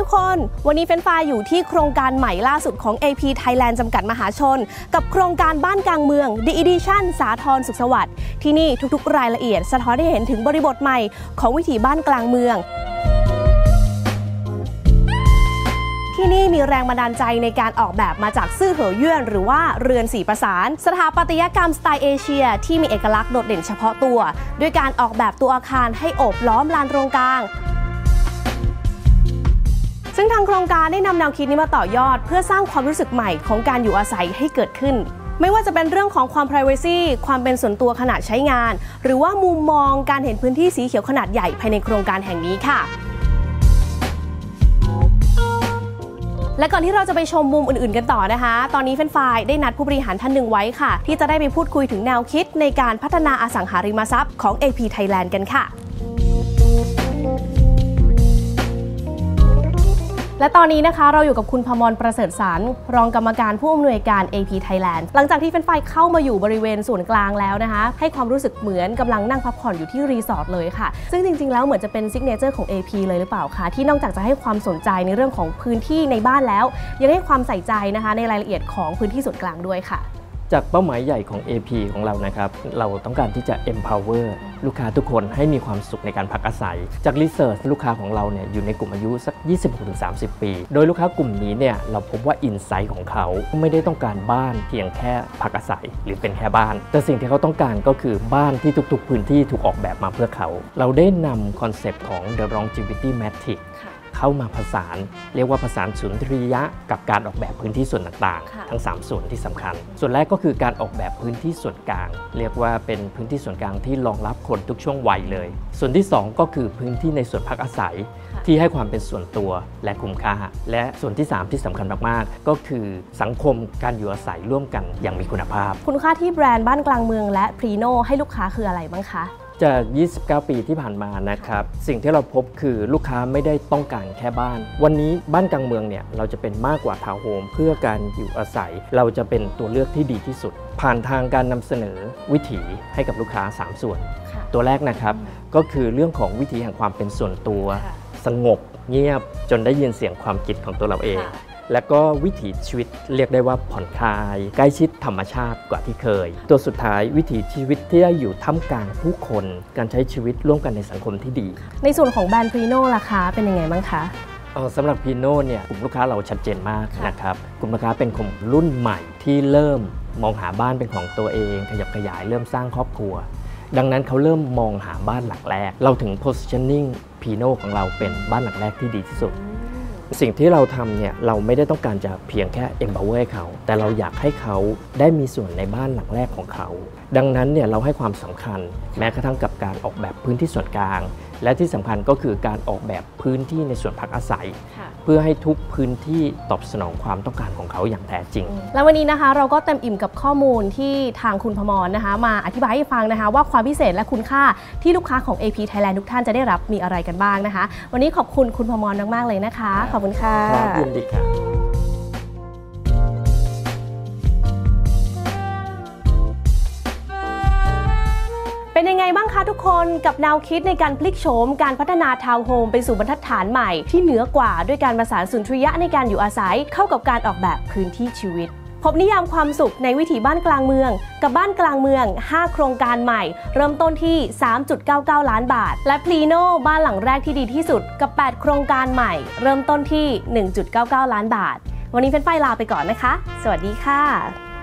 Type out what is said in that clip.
ทุกคน วันนี้เฟรนฟ้าอยู่ที่โครงการใหม่ล่าสุดของ AP Thailand จำกัดมหาชน กับโครงการบ้านกลางเมือง The Edition สาทรสุขสวัสดิ์ที่นี่ทุกๆ รายละเอียด สะท้อนให้เห็นถึงบริบทใหม่ของวิถีบ้านกลางเมืองที่นี่มีแรงบันดาลใจในการออกแบบมาจากซื่อเหอเยื่อนหรือว่าเรือนสีประสาน สถาปัตยกรรมสไตล์เอเชีย ที่มีเอกลักษณ์โดดเด่นเฉพาะตัว ด้วยการออกแบบตัวอาคารให้โอบล้อมลานตรงกลาง ซึ่งทางโครงการได้นำแนวคิดนี้มาต่อยอด เพื่อสร้างความรู้สึกใหม่ของการอยู่อาศัยให้เกิดขึ้น ไม่ว่าจะเป็นเรื่องของความ p r i เวซีความเป็นส่วนตัวขณะใช้งาน หรือว่ามุมมองการเห็นพื้นที่สีเขียวขนาดใหญ่ภายในโครงการแห่งนี้ค่ะและก่อนที่เราจะไปชมมุมอื่นๆกันต่อนะคะ ตอนนี้แฟนฟายได้นัดผู้บริหารท่านหนึ่งไว้ค่ะ ที่จะได้ไปพูดคุยถึงแนวคิดในการพัฒนาอสังหาริมทรัพย์ของ AP Thailand กันค่ะ และตอนนี้นะคะเราอยู่กับคุณพมรประเสริฐสารรองกรรมการผู้อำนวยการ AP Thailand หลังจากที่แฟนไฟเข้ามาอยู่บริเวณส่วนกลางแล้วนะคะ ให้ความรู้สึกเหมือนกำลังนั่งพักผ่อนอยู่ที่รีสอร์ทเลยค่ะ ซึ่งจริง ๆ แล้วเหมือนจะเป็น signature ของ AP เลยหรือเปล่าคะที่นอกจากจะให้ความสนใจในเรื่องของพื้นที่ในบ้านแล้ว ยังให้ความใส่ใจนะคะในรายละเอียดของพื้นที่ส่วนกลางด้วยค่ะ จากเป้าหมายใหญ่ของ AP ของเรานะครับ เราต้องการที่จะ empower ลูกค้าทุกคนให้มีความสุขในการพักอาศัย จาก research ลูกค้าของเราเนี่ยอยู่ในกลุ่มอายุสัก 26-30 ปี โดยลูกค้ากลุ่มนี้เนี่ยเราพบว่า insight ของเขาไม่ได้ต้องการบ้านเพียงแค่พักอาศัย หรือเป็นแค่บ้าน แต่สิ่งที่เขาต้องการก็คือบ้านที่ทุก ๆ พื้นที่ถูกออกแบบมาเพื่อเขา เราได้นำคอนเซปต์ของ the longevity matrix เข้ามาผสาน เรียกว่าผสานสุนทรียะกับการออกแบบพื้นที่ส่วนต่างค่ะๆทั้ง 3 ส่วนที่สำคัญ ส่วนแรกก็คือการออกแบบพื้นที่ส่วนกลาง เรียกว่าเป็นพื้นที่ส่วนกลางที่รองรับคนทุกช่วงวัยเลย ส่วนที่ 2 ก็คือพื้นที่ในส่วนพักอาศัย ที่ให้ความเป็นส่วนตัวและคุ้มค่า และส่วนที่ 3 ที่สำคัญมากๆ ก็คือสังคมการอยู่อาศัยร่วมกันอย่างมีคุณภาพ คุณค่าที่แบรนด์บ้านกลางเมืองและพรีโนให้ลูกค้าคืออะไรบ้างคะ จาก 29 ปีที่ผ่านมานะครับ สิ่งที่เราพบคือลูกค้าไม่ได้ต้องการแค่บ้าน วันนี้บ้านกลางเมืองเนี่ยเราจะเป็นมากกว่าทาวน์โฮมเพื่อการอยู่อาศัย เราจะเป็นตัวเลือกที่ดีที่สุด ผ่านทางการนำเสนอวิถีให้กับลูกค้า 3 ส่วนค่ะตัวแรกนะครับก็คือเรื่องของวิถีแห่งความเป็นส่วนตัวค่ะสงบเงียบจนได้ยินเสียงความคิดของตัวเราเองค่ะ และก็วิถีชีวิตเรียกได้ว่าผ่อนคลาย ใกล้ชิดธรรมชาติกว่าที่เคย ตัวสุดท้ายวิถีชีวิตที่ได้อยู่ท่ามกลางผู้คน การใช้ชีวิตร่วมกันในสังคมที่ดี ในส่วนของแบรนด์พรีโนราคาเป็นยังไงบ้างคะเอ่อสำหรับพีโน่เนี่ยกลุ่มลูกค้าเราชัดเจนมากค่ะนะครับกลุ่มลูกค้าเป็นกลุ่มรุ่นใหม่ที่เริ่มมองหาบ้านเป็นของตัวเอง ขยับขยายเริ่มสร้างครอบครัว ดังนั้นเขาเริ่มมองหาบ้านหลังแรก เราถึง positioning พีโน่ของเราเป็นบ้านหลังแรกที่ดีที่สุด สิ่งที่เราทำเนี่ยเราไม่ได้ต้องการจะเพียงแค่ empower ให้เขา แต่เราอยากให้เขาได้มีส่วนในบ้านหลังแรกของเขา ดังนั้นเนี่ยเราให้ความสำคัญแม้กระทั่งกับการออกแบบพื้นที่ส่วนกลางและที่สำคัญก็คือการออกแบบพื้นที่ในส่วนพักอาศัยค่ะเพื่อให้ทุกพื้นที่ตอบสนองความต้องการของเขาอย่างแท้จริง แล้ววันนี้นะคะเราก็เต็มอิ่มกับข้อมูลที่ทางคุณพมรนะคะ มาอธิบายให้ฟังนะคะ ว่าความพิเศษและคุณค่าที่ลูกค้าของ AP Thailand ทุกท่านจะได้รับมีอะไรกันบ้างนะคะ วันนี้ขอบคุณคุณพมรมากๆเลยนะคะ ขอบคุณค่ะครับยินดีครั เป็นยังไงบ้างคะทุกคนกับแนวคิดในการพลิกโฉมการพัฒนาทาวน์โฮมไปสู่บรรทัดฐานใหม่ที่เหนือกว่าด้วยการประสานสุนทรียะในการอยู่อาศัยเข้ากับการออกแบบพื้นที่ชีวิต พบนิยามความสุขในวิถีบ้านกลางเมือง กับบ้านกลางเมือง 5 โครงการใหม่ เริ่มต้นที่ 3.99 ล้านบาท และพลีโนบ้านหลังแรกที่ดีที่สุดกับ 8 โครงการใหม่ เริ่มต้นที่ 1.99 ล้านบาท วันนี้เฟนไฟลาไปก่อนนะคะ สวัสดีค่ะ